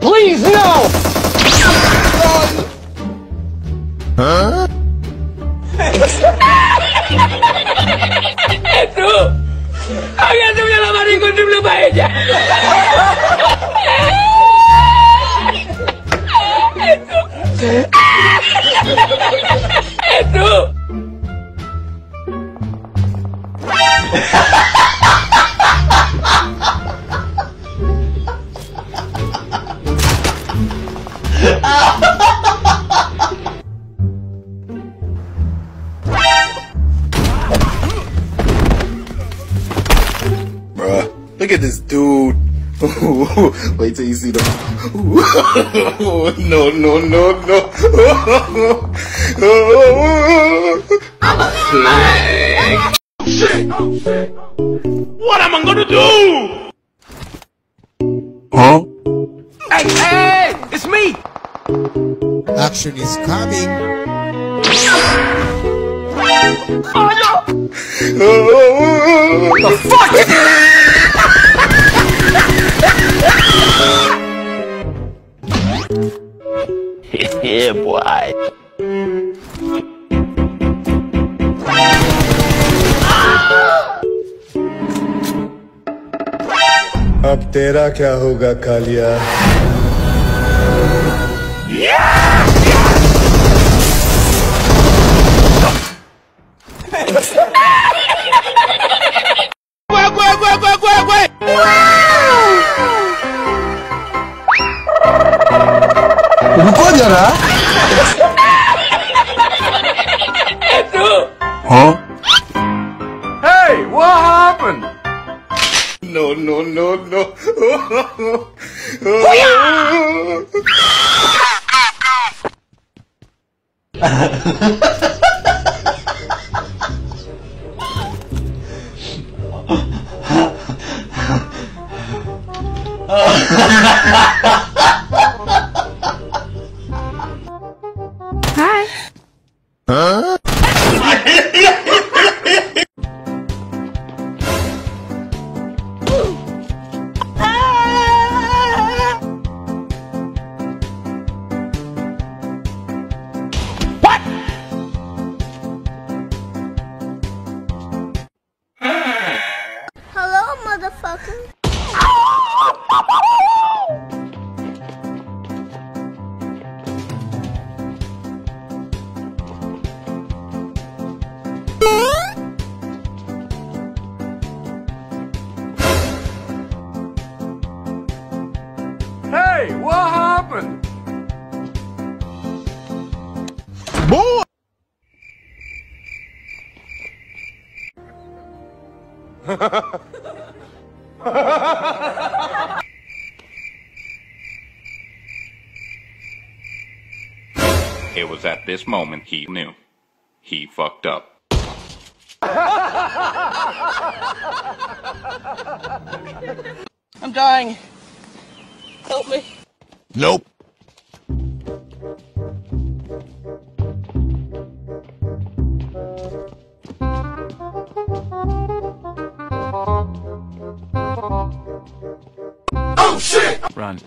Please, no! Huh? Itu! Agak sebelah lama ringkun di belum aja. Itu! Itu! Bruh, look at this dude. Wait till you see the. no, no, no, no. I'm a Shit What am I gonna do? huh? Action is coming. The fuck? yeah, boy. अब तेरा क्या होगा कालिया रुको Huh? Hey, what happened? No, no, no, no. Huh? motherfucker. Hey, what happened? Boy! It was at this moment he knew. He fucked up. I'm dying. Help me. Nope. Run.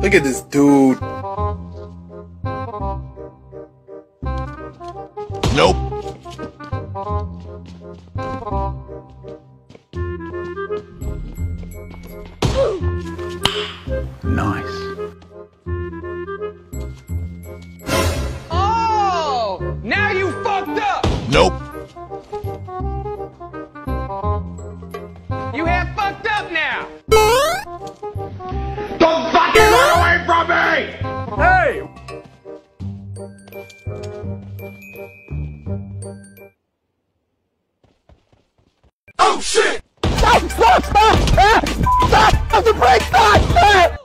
Look at this dude. Nope. Nice. Oh! Now you fucked up! Nope. You have fucked up now! Don't fucking run away from me! Hey! Oh shit! Stop! Stop! Stop! Ah, stop! have to break that!